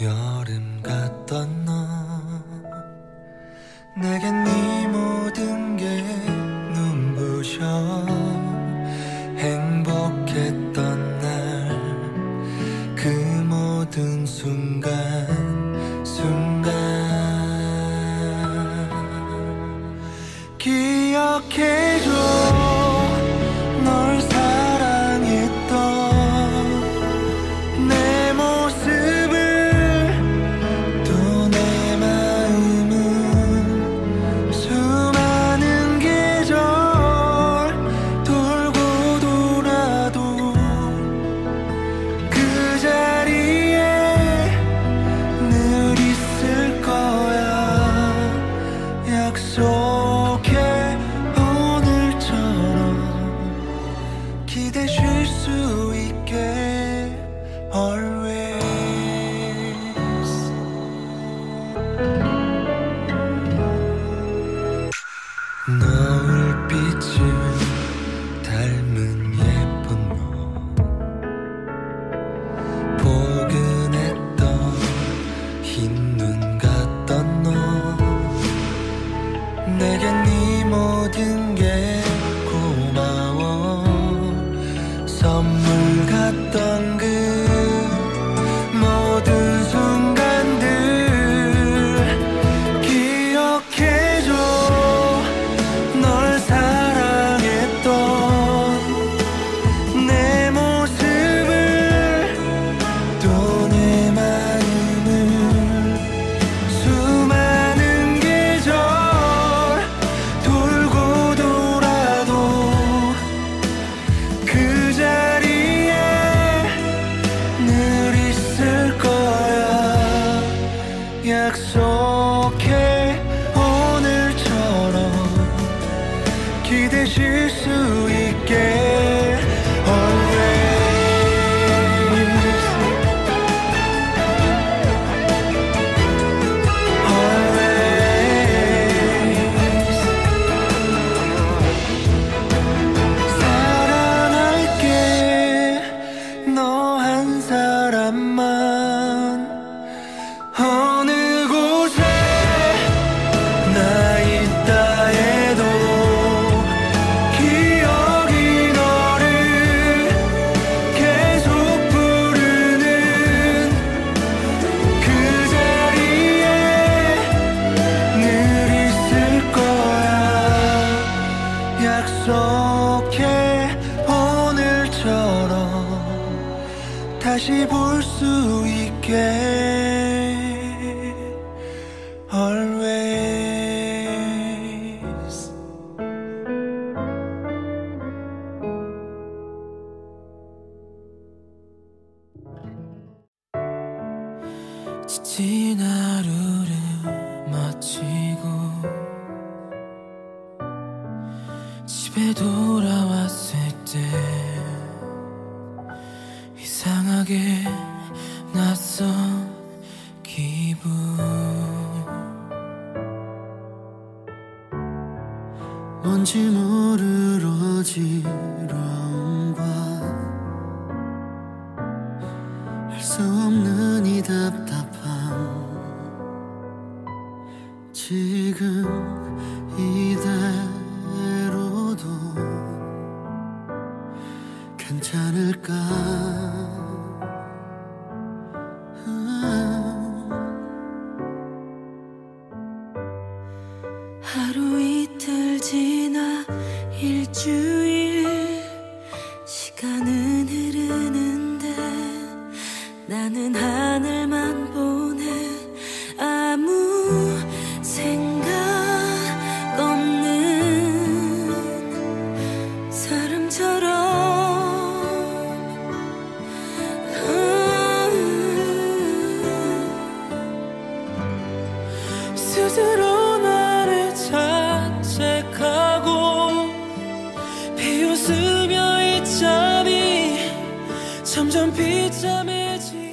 여름 같던 너. 내겐 네 모든 게 눈부셔 행복했던 내겐 네 모든 게 고마워. 선물 같던 my mind 다시 볼 수 있게. Always. 지친 하루를 마치고 집에 돌아왔을 때 뭔지 모를 어지러움과 할 수 없는 이 답답함. 지금 스스로 나를 자책하고 비웃으며 있자니 점점 비참해지